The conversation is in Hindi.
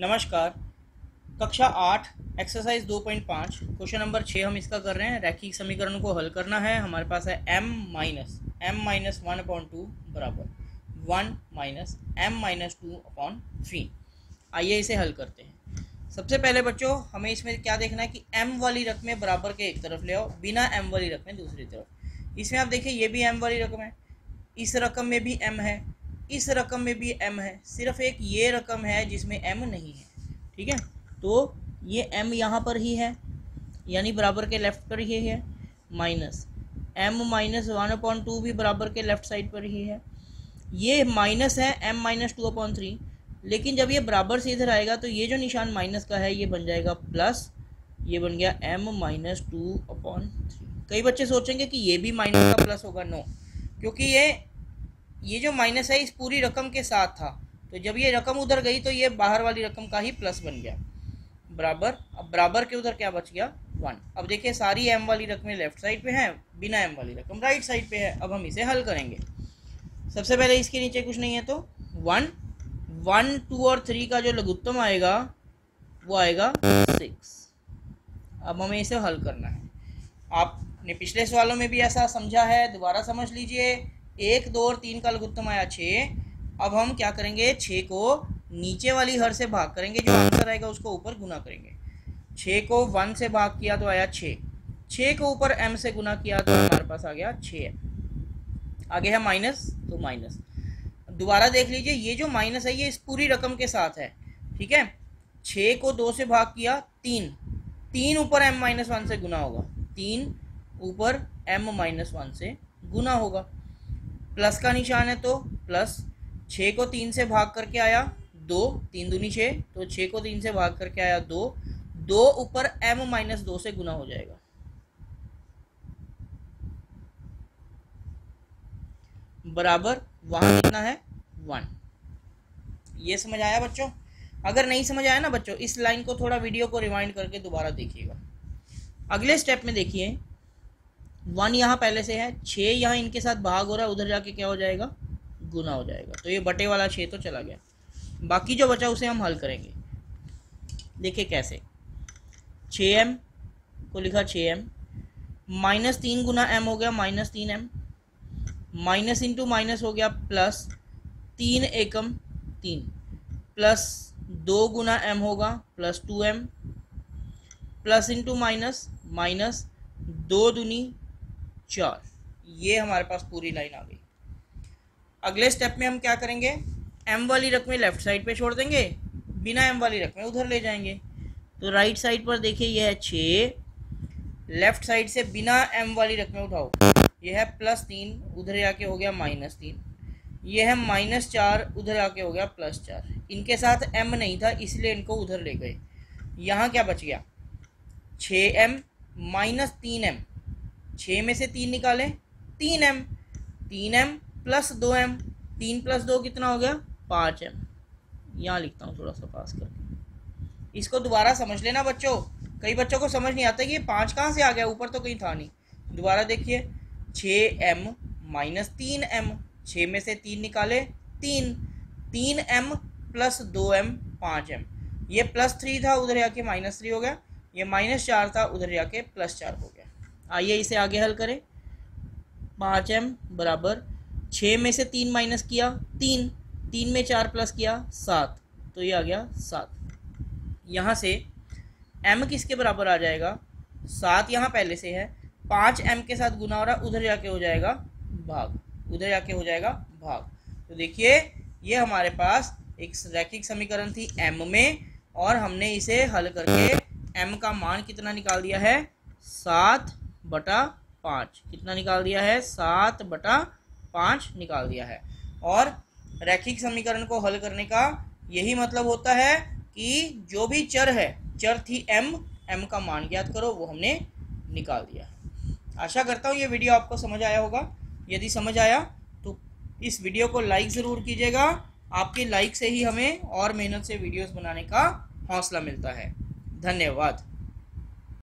नमस्कार। कक्षा आठ एक्सरसाइज दो पॉइंट पाँच क्वेश्चन नंबर छः हम इसका कर रहे हैं। रैखिक समीकरण को हल करना है। हमारे पास है m minus M minus one upon two बराबर। One minus M minus two upon three आइए इसे हल करते हैं। सबसे पहले बच्चों, हमें इसमें क्या देखना है कि m वाली रकमें बराबर के एक तरफ़ ले आओ, बिना m वाली रकमें दूसरी तरफ़। इसमें आप देखिए, ये भी m वाली रकम है। इस रकम में भी m है। इस रकम में भी एम है। सिर्फ़ एक ये रकम है जिसमें एम नहीं है। ठीक है? तो ये एम यहाँ पर ही है, यानी बराबर के लेफ़्ट पर ही है minus M minus one upon two भी बराबर के लेफ़्ट साइड पर ही है। ये माइनस है M minus two upon three लेकिन जब ये बराबर से इधर आएगा तो ये जो निशान माइनस का है, ये बन जाएगा प्लस ये बन गया M minus two upon three कई बच्चे सोचेंगे कि ये भी माइनस का प्लस होगा नो क्योंकि ये ये जो माइनस है, इस पूरी रकम के साथ था। तो जब ये रकम उधर गई तो ये बाहर वाली रकम का ही प्लस बन गया। बराबर? अब बराबर के उधर क्या बच गया? वन अब देखिए, सारी एम वाली रकमें लेफ़्ट साइड पे हैं, बिना एम वाली रकम राइट साइड पे है। अब हम इसे हल करेंगे। सबसे पहले इसके नीचे कुछ नहीं है तो वन वन टू और थ्री का जो लघुत्तम आएगा, वो आएगा सिक्स अब हमें इसे हल करना है। आपने पिछले सवालों में भी ऐसा समझा है, दोबारा समझ लीजिए। एक, दो और तीन का लघुत्तम आया छः अब हम क्या करेंगे? छः को नीचे वाली हर से भाग करेंगे, जो आंसर आएगा उसको ऊपर गुना करेंगे। छः को वन से भाग किया तो आया छः छः को ऊपर एम से गुना किया तो हमारे पास आ गया छः आगे है माइनस तो माइनस। दोबारा देख लीजिए, ये जो माइनस है, ये इस पूरी रकम के साथ है, ठीक है? छः को दो से भाग किया, तीन। तीन ऊपर एम माइनस वन से गुना होगा। तीन ऊपर एम माइनस वन से गुना होगा। प्लस का निशान है तो प्लस छः को तीन से भाग करके आया दो, तीन दूनी छः तो छः को तीन से भाग करके आया दो दो ऊपर एम माइनस दो से गुना हो जाएगा। बराबर वहाँ कितना है? वन ये समझ आया बच्चों? अगर नहीं समझ आया ना बच्चों, इस लाइन को थोड़ा वीडियो को रिवाइंड करके दोबारा देखिएगा। अगले स्टेप में देखिए वन यहाँ पहले से है छः यहाँ इनके साथ भाग हो रहा है, उधर जाके क्या हो जाएगा? गुना हो जाएगा। तो ये बटे वाला छः तो चला गया। बाकी जो बचा उसे हम हल करेंगे। देखिए कैसे। छः एम को लिखा छः एम माइनस तीन गुना एम हो गया, माइनस तीन एम माइनस इंटू माइनस हो गया, प्लस तीन एकम तीन। प्लस दो गुना एम होगा, plus two M plus into minus minus दो दुनी चार ये हमारे पास पूरी लाइन आ गई। अगले स्टेप में हम क्या करेंगे? एम वाली रकमें लेफ़्ट साइड पे छोड़ देंगे, बिना एम वाली रकमें उधर ले जाएँगे। तो राइट साइड पर देखिए यह है छः। लेफ़्ट साइड से बिना एम वाली रकमें उठाओ। यह है प्लस तीन, उधर आके हो गया माइनस तीन। यह है माइनस चार, उधर आके हो गया प्लस चार। इनके साथ एम नहीं था, इसलिए इनको उधर ले गए। यहाँ क्या बच गया? छः एम माइनस तीन एम छः में से तीन निकालें, तीन एम तीन एम प्लस दो एम तीन प्लस दो कितना हो गया? पाँच एम यहाँ लिखता हूँ थोड़ा सा पास करके। इसको दोबारा समझ लेना बच्चों। कई बच्चों को समझ नहीं आता कि ये पाँच कहाँ से आ गया? ऊपर तो कहीं था नहीं। दोबारा देखिए। छः एम माइनस तीन एम छः में से तीन निकाले, तीन। तीन एम प्लस दो एम पाँच एम ये प्लस थ्री था, उधर जाके माइनस थ्री हो गया। ये माइनस चार था, उधर जाके प्लस चार हो गया। आइए इसे आगे हल करें। पाँच एम बराबर छः में से तीन माइनस किया, तीन तीन में चार प्लस किया, सात। तो ये आ गया सात। यहाँ से एम किसके बराबर आ जाएगा? सात यहाँ पहले से है। पाँच एम के साथ गुना हो रहा, उधर जाके हो जाएगा भाग। उधर जाके हो जाएगा भाग। तो देखिए, ये हमारे पास एक रैखिक समीकरण थी एम में, और हमने इसे हल करके एम का मान कितना निकाल दिया है? सात। बटा पाँच। कितना निकाल दिया है? सात बटा पाँच निकाल दिया है। और रैखिक समीकरण को हल करने का यही मतलब होता है कि जो भी चर है, चर थी एम एम का मान ज्ञात करो, वो हमने निकाल दिया आशा करता हूँ ये वीडियो आपको समझ आया होगा। यदि समझ आया तो इस वीडियो को लाइक ज़रूर कीजिएगा। आपके लाइक से ही हमें और मेहनत से वीडियोस बनाने का हौसला मिलता है। धन्यवाद।